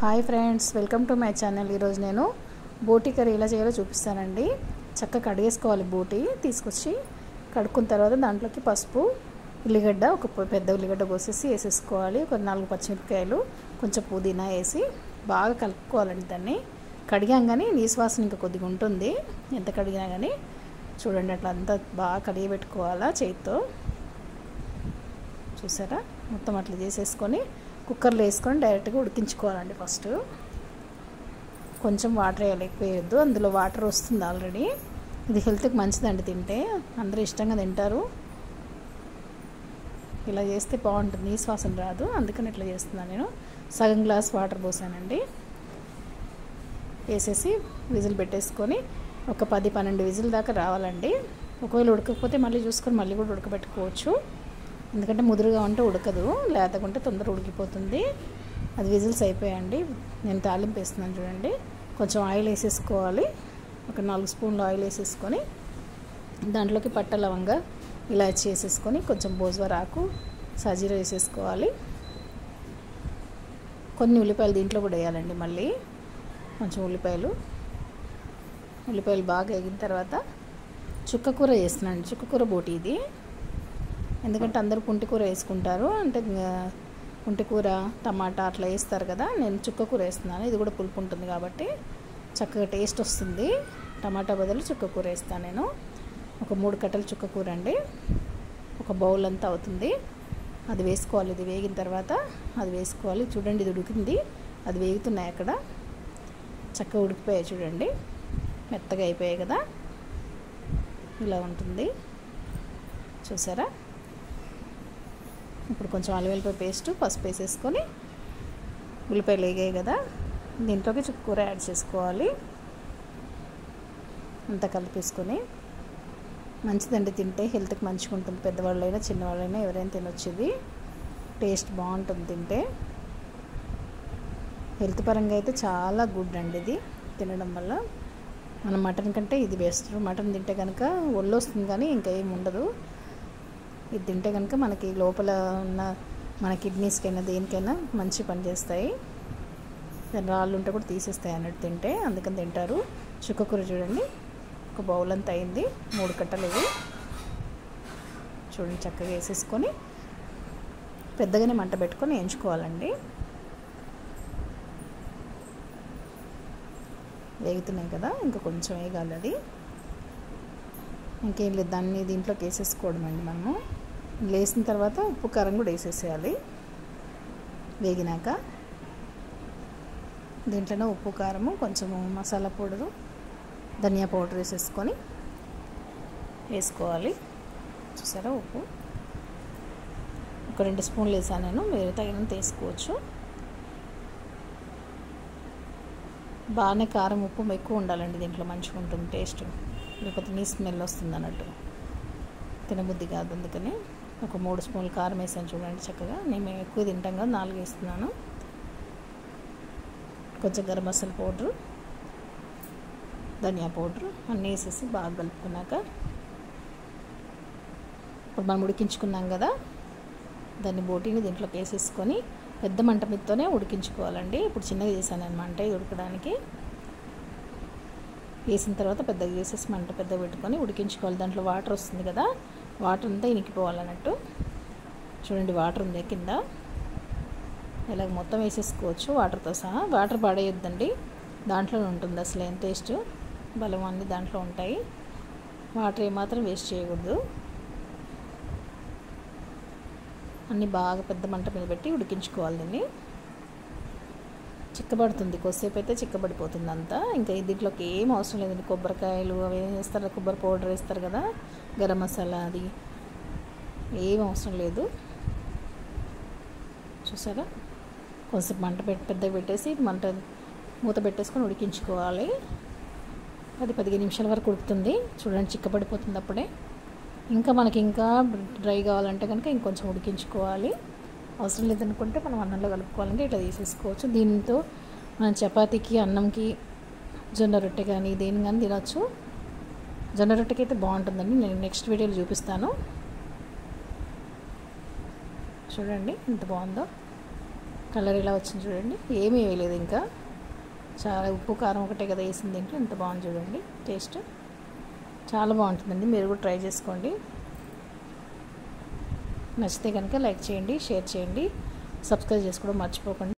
Hi friends welcome to my channel. ఈరోజు నేను బోటీ curry ఎలా చేయాలో చూపిస్తానండి. చక్కగా కడిగేసుకోవాలి బూటీ తీసుకొచ్చి కడుక్కున్న తర్వాత దాంట్లోకి పసుపు ఉల్లిగడ్డ ఒక పెద్ద ఉల్లిగడ్డ కోసేసి వేసేసుకోవాలి. ఒక నాలుగు పచ్చిమిరపకాయలు కొంచెం పుదీనా వేసి బాగా కలుపుకోవాలండి దాన్ని. కడిగాం కానీ నీసువాసన ఇంకా కొద్దిగా ఉంటుంది. ఎంత కడిగినా కానీ చూడండి అట్లా అంతా బాగా కడిగి పెట్టుకోవాలా చేతితో. చూసారా? మొత్తం అట్లా చేసేసుకొని కుక్కర్లో వేసుకొని డైరెక్ట్గా ఉడికించుకోవాలండి ఫస్ట్. కొంచెం వాటర్ వేయాలి ఎక్కువ అందులో వాటర్ వస్తుంది ఆల్రెడీ. ఇది హెల్త్కి మంచిదండి తింటే అందరూ ఇష్టంగా తింటారు. ఇలా చేస్తే బాగుంటుంది ఈ శ్వాసన రాదు అందుకని ఇట్లా చేస్తున్నాను నేను. సగం గ్లాస్ వాటర్ పోసానండి. వేసేసి విజిల్ పెట్టేసుకొని ఒక పది పన్నెండు విజిల్ దాకా రావాలండి. ఒకవేళ ఉడకకపోతే మళ్ళీ చూసుకొని మళ్ళీ కూడా ఉడకబెట్టుకోవచ్చు. ఎందుకంటే ముదురుగా ఉంటే ఉడకదు లేతకుంటే తొందర ఉడికిపోతుంది. అది విజిల్స్ అయిపోయాయండి నేను తాలింపు వేస్తున్నాను చూడండి. కొంచెం ఆయిల్ వేసేసుకోవాలి. ఒక నాలుగు స్పూన్లు ఆయిల్ వేసేసుకొని దాంట్లోకి పట్ట లవంగా ఇలాచి వేసేసుకొని కొంచెం బోజ్వర్ ఆకు సజీర వేసేసుకోవాలి. కొన్ని ఉల్లిపాయలు దీంట్లో కూడా వేయాలండి మళ్ళీ. కొంచెం ఉల్లిపాయలు. ఉల్లిపాయలు బాగా వేగిన తర్వాత చుక్క కూర చేస్తున్నాను. చుక్కకూర బోటి ఇది. ఎందుకంటే అందరూ పుంటి కూర వేసుకుంటారు. అంటే ఆ, కూర టమాటా అట్లా వేస్తారు కదా నేను చుక్క కూర వేస్తున్నాను. ఇది కూడా పులుపు ఉంటుంది కాబట్టి చక్కగా టేస్ట్ వస్తుంది. టమాటా బదులు చుక్క కూర వేస్తాను నేను. ఒక మూడు కట్టలు చుక్క కూర అండి. ఒక బౌల్ అంతా అవుతుంది. అది వేసుకోవాలి. ఇది వేగిన తర్వాత అది వేసుకోవాలి. చూడండి ఇది ఉడికింది. అది వేగుతున్నాయి అక్కడ. చక్కగా ఉడికిపోయాయి చూడండి. మెత్తగా అయిపోయాయి కదా. ఇలా ఉంటుంది. చూసారా? ఇప్పుడు కొంచెం అల్లివెల్లిపాయ పేస్ట్ పసుపు వేసేసుకొని ఉల్లిపాయలు వేగాయి కదా. దీంట్లోకి చుక్క కూర యాడ్ చేసుకోవాలి. అంతా కలిపేసుకొని మంచిదండి తింటే హెల్త్కి మంచిగా ఉంటుంది. పెద్దవాళ్ళైనా చిన్నవాళ్ళైనా ఎవరైనా తినొచ్చేది. టేస్ట్ బాగుంటుంది తింటే. హెల్త్ పరంగా అయితే చాలా గుడ్ అండి ఇది తినడం వల్ల. మనం మటన్ కంటే ఇది బెస్ట్. మటన్ తింటే కనుక ఒళ్ళు వస్తుంది కానీ ఇంకా ఏమి ఉండదు. ఇది తింటే కనుక మనకి లోపల ఉన్న మన కిడ్నీస్కైనా దేనికైనా మంచి పని చేస్తాయి. రాళ్ళు ఉంటే కూడా తీసేస్తాయి అన్నట్టు తింటే అందుకని తింటారు. చుక్కకూర చూడండి. ఒక బౌల్ అంతా అయింది. మూడు కట్టలు ఇవి. చూడండి చక్కగా వేసేసుకొని పెద్దగానే మంట పెట్టుకొని వేయించుకోవాలండి. వేగుతున్నాయి కదా ఇంకా కొంచెం వేగాలి అది. ఇంకేం లేదు దాన్ని దీంట్లోకి వేసేసుకోవడం అండి మనము. లేసిన తర్వాత ఉప్పు కారం కూడా వేసేసేయాలి. వేగినాక దీంట్లోనే ఉప్పు కారము కొంచెము మసాలా పౌడరు ధనియా పౌడర్ వేసేసుకొని వేసుకోవాలి. చూసారా ఉప్పు? ఒక రెండు స్పూన్లు వేసాను నేను మీరు తగినంత వేసుకోవచ్చు. బాగానే కారం ఉప్పు ఎక్కువ ఉండాలండి దీంట్లో మంచిగా ఉంటుంది టేస్ట్. లేకపోతే నీ స్మెల్ వస్తుంది అన్నట్టు. తినబుద్ధి కాదు అందుకని. ఒక మూడు స్పూన్లు కారం వేసాను చూడండి చక్కగా. నేను మేము ఎక్కువ తింటాం కదా నాలుగు వేస్తున్నాను. కొంచెం గరం మసాలా పౌడరు ధనియా పౌడరు అన్నీ వేసేసి బాగా కలుపుకున్నాక ఇప్పుడు మనం ఉడికించుకున్నాం కదా దాన్ని బోటీని దీంట్లోకి వేసేసుకొని పెద్ద మంట మీదతోనే ఉడికించుకోవాలండి. ఇప్పుడు చిన్నగా చేశాను అనమాట ఇది ఉడకడానికి. వేసిన తర్వాత పెద్దగా వేసేసి మంట పెద్ద పెట్టుకొని ఉడికించుకోవాలి. దాంట్లో వాటర్ వస్తుంది కదా వాటర్ అంతా ఇనికిపోవాలన్నట్టు. చూడండి వాటర్ ఉంది కింద. ఇలాగ మొత్తం వేసేసుకోవచ్చు వాటర్తో సహా. వాటర్ పడేయొద్దండి దాంట్లోనే ఉంటుంది అసలు ఏం టేస్ట్. బలం అన్నీ దాంట్లో ఉంటాయి. వాటర్ ఏమాత్రం వేస్ట్ చేయకూడదు. అన్నీ బాగా పెద్ద మంట మీద పెట్టి ఉడికించుకోవాలి దీన్ని. చిక్కబడుతుంది. కొద్దిసేపు అయితే చిక్కబడిపోతుంది అంతా ఇంకా దీంట్లోకి ఏం అవసరం లేదండి. కొబ్బరికాయలు అవి ఏం వేస్తారు కొబ్బరి పౌడర్ వేస్తారు కదా. గరం మసాలా అది ఏం అవసరం లేదు. చూసారా? కొంచెం మంట పెట్టి పెద్దగా పెట్టేసి మంట మూత పెట్టేసుకొని ఉడికించుకోవాలి. పది పదిహేను నిమిషాల వరకు ఉడుకుతుంది. చూడండి చిక్కబడిపోతుంది అప్పుడే. ఇంకా మనకి ఇంకా డ్రై కావాలంటే కనుక ఇంకొంచెం ఉడికించుకోవాలి. అవసరం లేదనుకుంటే మనం అన్నంలో కలుపుకోవాలంటే ఇట్లా తీసేసుకోవచ్చు. దీంతో మనం చపాతీకి అన్నంకి జొన్న రొట్టె కానీ దేని కానీ తినచ్చు. జొన్న రొట్టెకి అయితే బాగుంటుందండి. నేను నెక్స్ట్ వీడియోలో చూపిస్తాను. చూడండి ఎంత బాగుందో. కలర్ ఇలా వచ్చింది చూడండి. ఏమీ వేయలేదు ఇంకా. చాలా ఉప్పు కారం ఒకటే కదా వేసింది. దీంట్లో ఎంత బాగుంది చూడండి. టేస్ట్ చాలా బాగుంటుందండి. మీరు కూడా ట్రై చేసుకోండి. నచ్చితే కనుక లైక్ చేయండి షేర్ చేయండి. సబ్స్క్రైబ్ చేసుకోవడం మర్చిపోకండి.